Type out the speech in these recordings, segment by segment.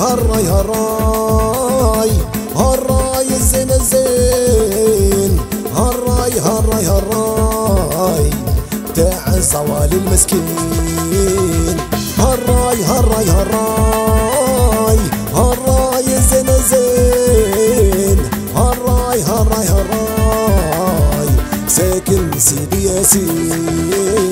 هالراي هالراي هالراي الزين الزين هالراي هالراي هالراي تاع الزوالي المسكين. هالراي هالراي هالراي هالراي الزين الزين هالراي هالراي هالراي ساكن سيدي ياسين.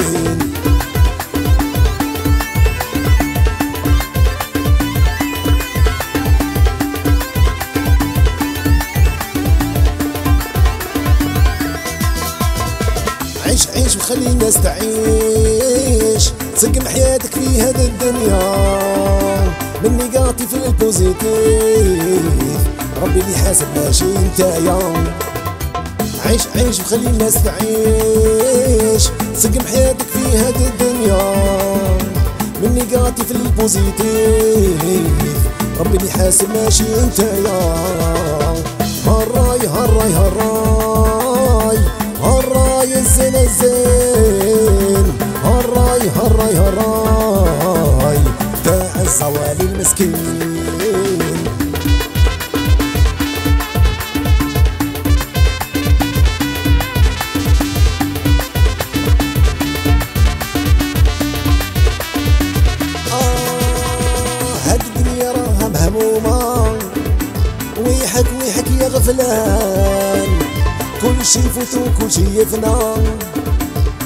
عيش عيش وخلي الناس تعيش تسقم حياتك في هذه الدنيا. من négatif لل positif ربي اللي حاسب ماشي نتايا عيش عيش وخلي الناس تعيش تسقم حياتك في هذه الدنيا. من négatif لل positif ربي اللي حاسب ماشي نتايا هالراي هالراي هالراي هالراي الزين هالراي هالراي هالراي تاع الزوالي المسكين. آه هاد الدنيا راها مهمومة. ويحك ويحك يا غفلان. كل شي يفوت وكل شي يفنى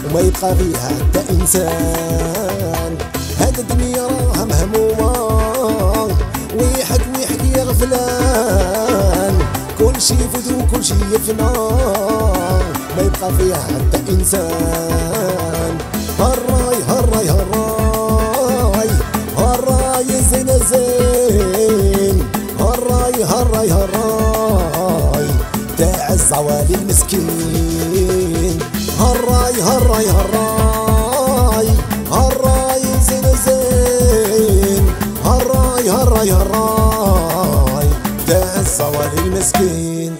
وما يبقى فيها حتى إنسان. هاد الدنيا راها مهمومة ويحك ويحك يا غفلان. كل شي يفوت وكل شي يفنى ما يبقى فيها حتى إنسان. هالراي تاع الزوالي المسكين. هالراي هالراي هالراي هالراي الزين الزين هالراي هالراي هالراي تاع الزوالي المسكين.